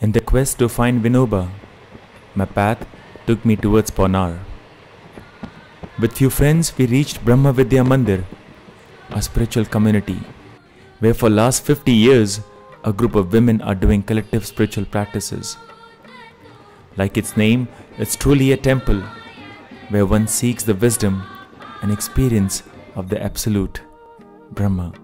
In the quest to find Vinoba, my path took me towards Ponar. With few friends, we reached Brahma Vidya Mandir, a spiritual community where for last 50 years a group of women are doing collective spiritual practices. Like its name, it's truly a temple where one seeks the wisdom and experience of the absolute Brahma.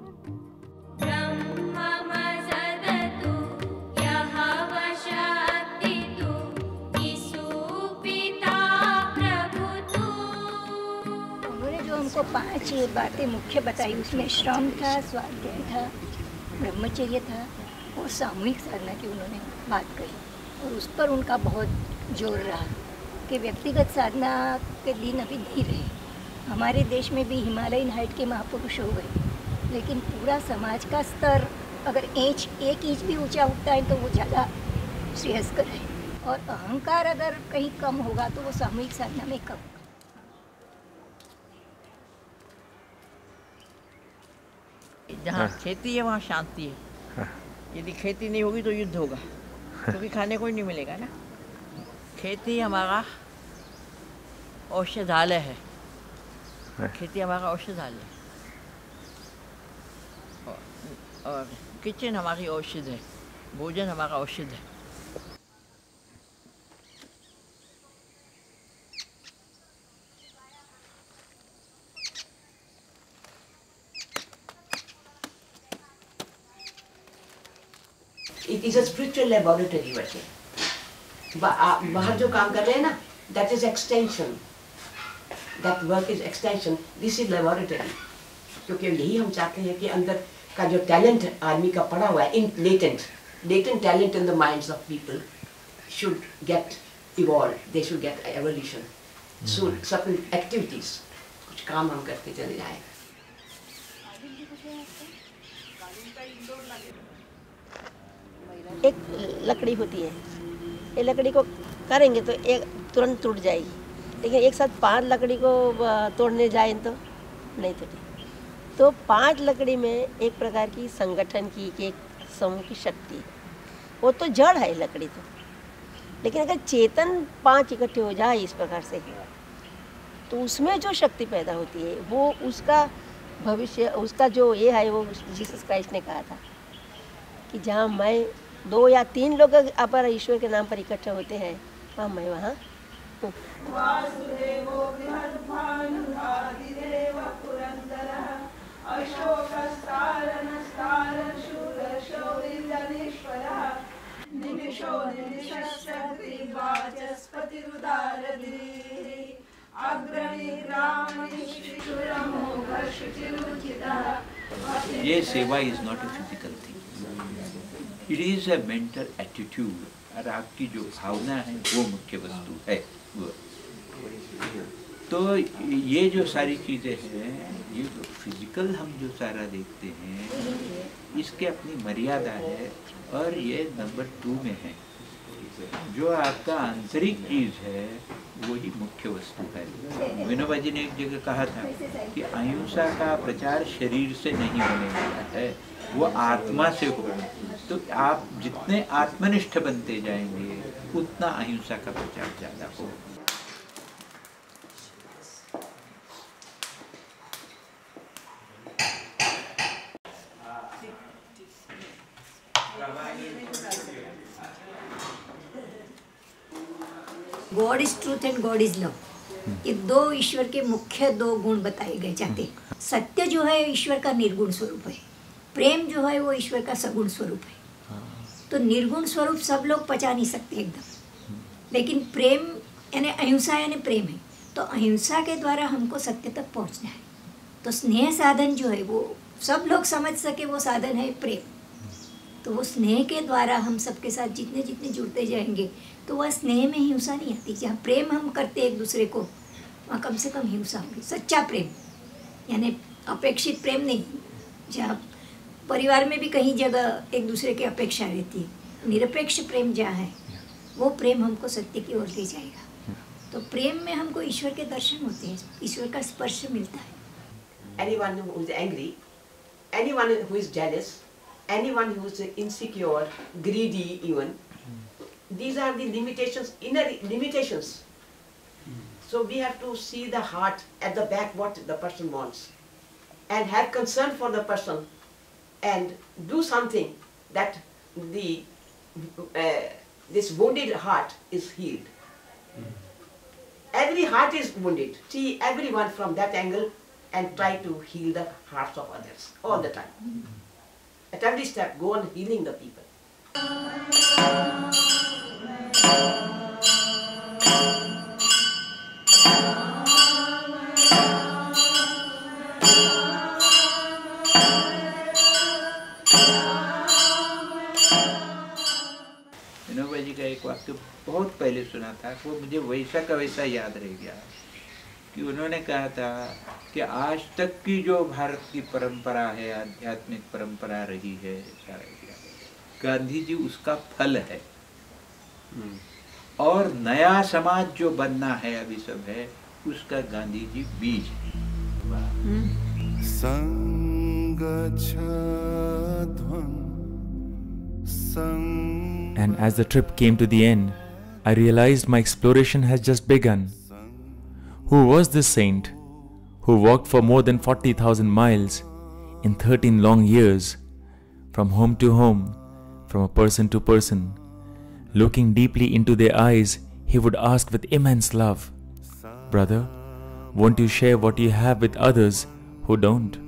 पाँच बातें मुख्य बताई। उसमें श्रम था, स्वाध्याय था, ब्रह्मचर्य था और सामूहिक साधना की उन्होंने बात कही। और उस पर उनका बहुत ज़ोर रहा कि व्यक्तिगत साधना के दिन अभी नहीं रहे। हमारे देश में भी हिमालयन हाइट के महापुरुष हो गए। लेकिन पूरा समाज का स्तर अगर इंच, एक इंच भी ऊँचा उठता है तो वो ज़्यादा श्रेयस्कर है। और अहंकार अगर कहीं कम होगा तो वो सामूहिक साधना में कम। जहाँ खेती है वहाँ शांति है। यदि खेती नहीं होगी तो युद्ध होगा क्योंकि खाने को ही नहीं मिलेगा ना। खेती हमारा औषधालय है। खेती हमारा औषधालय है। और- और किचन हमारी औषध है भोजन हमारा औषध है। It is a spiritual laboratory वैसे बाहर जो काम कर रहे हैं ना that is extension that work is extension this is laboratory क्योंकि यही हम चाहते हैं कि अंदर का जो टैलेंट आदमी का पड़ा हुआ है in latent latent talent in the minds of people should get evolve they should get evolution so सब एक्टिविटीज़ कुछ काम हम करते चले जाएँ एक लकड़ी होती है। ये लकड़ी को करेंगे तो एक तुरंत टूट जाएगी। लेकिन एक साथ पाँच लकड़ी को तोड़ने जाए तो नहीं टूटी। तो पाँच लकड़ी में एक प्रकार की संगठन की एक समूह की शक्ति। वो तो जड़ है लकड़ी तो। लेकिन अगर चेतन पाँच इकट्ठे हो जाए इस प्रकार से तो उसमें जो शक्ति पैदा होती है, वो उसका भविष्य, उसका जो ये है, वो जीसस क्राइस्ट ने कहा था कि जहाँ मैं दो या तीन लोग अपर ईश्वर के नाम पर इकट्ठे होते हैं। वहाँ मैं वहाँ। ये सेवा is not a physical it is a mental attitude और आपकी जो भावना है, वो मुख्य वस्तु है। वो। तो ये जो सारी चीज़ें हैं, ये जो फ़िज़िकल हम जो सारा देखते हैं, इसके अपनी मर्यादा है और ये नंबर टू में है। जो आपका आंतरिक चीज़ है, वही मुख्य वस्तु है। विनोबा जी ने एक जगह कहा था कि अहिंसा का प्रचार शरीर से नहीं होने वाला है, वो आत्मा से होगा। तो आप जितने आत्मनिष्ठ बनते जाएँगे, उतना अहिंसा का प्रचार ज़्यादा होगा। God is truth and God is love ये दो ईश्वर के मुख्य दो गुण बताए गए जाते हैं। सत्य जो है, ईश्वर का निर्गुण स्वरूप है। प्रेम जो है, वो ईश्वर का सगुण स्वरूप है। तो निर्गुण स्वरूप सब लोग पचा नहीं सकते एकदम। लेकिन प्रेम, यानी अहिंसा, यानी प्रेम है। तो अहिंसा के द्वारा हमको सत्य तक पहुँचना है। तो स्नेह साधन जो है, वो सब लोग समझ सके वो साधन है प्रेम। तो वो स्नेह के द्वारा हम सबके साथ जितने जितने जुड़ते जाएँगे तो वह स्नेह में हिंसा नहीं आती। जहाँ प्रेम हम करते एक दूसरे को, वहाँ कम से कम हिंसा होगी। सच्चा प्रेम, यानी अपेक्षित प्रेम नहीं। जहाँ परिवार में भी कहीं जगह एक दूसरे की अपेक्षा रहती है निरपेक्ष प्रेम जहाँ है वो प्रेम हमको सत्य की ओर ले जाएगा तो प्रेम में हमको ईश्वर के दर्शन होते हैं ईश्वर का स्पर्श मिलता है anyone who is angry, anyone who is jealous, anyone who is insecure, greedy even, These are the limitations, inner limitations. So we have to see the heart at the back what the person wants and have concern for the person and do something that the uh, this wounded heart is healed. Every heart is wounded. See everyone from that angle and try to heal the hearts of others all the time. At every step, go on healing the people. वो मुझे वैसा का वैसा याद रह गया कि उन्होंने कहा था कि आज तक की जो भारत की परंपरा है आध्यात्मिक परंपरा रही है गांधी जी उसका फल है। और नया समाज जो बनना है अभी सब है उसका गांधी जी बीज है। And as the trip came to the end, I realized my exploration has just begun. Who was this saint who walked for more than 40,000 miles in 13 long years, from home to home, from a person to person? Looking deeply into their eyes, he would ask with immense love, Brother, won't you share what you have with others who don't?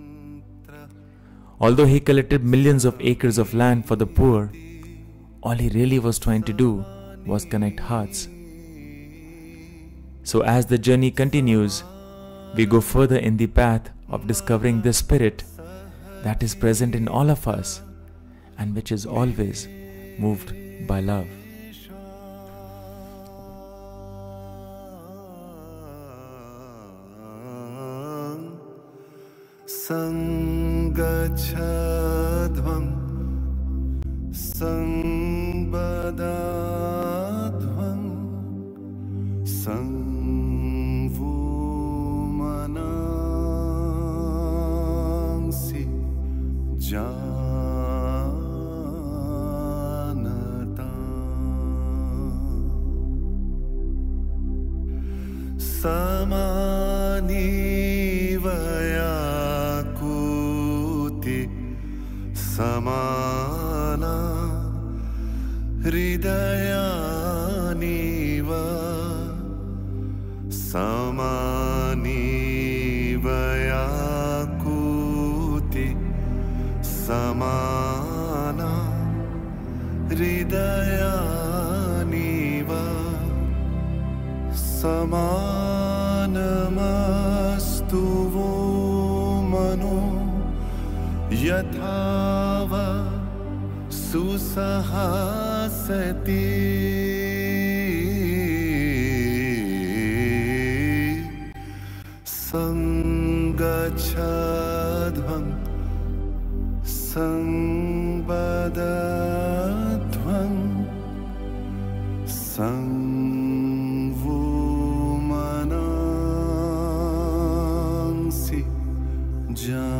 Although he collected millions of acres of land for the poor, all he really was trying to do was connect hearts. So, as the journey continues, we go further in the path of discovering the spirit that is present in all of us and which is always moved by love. सङ्गच्छध्वं जानता। समानीवयाकूति समाना हृदयानीव समानीवयाकूति समाना हृदयानीव समानमस्तु वो मनो यथा वा सुसहासति। सङ्गच्छध्वं संवदध्वं संवुमनांसि जान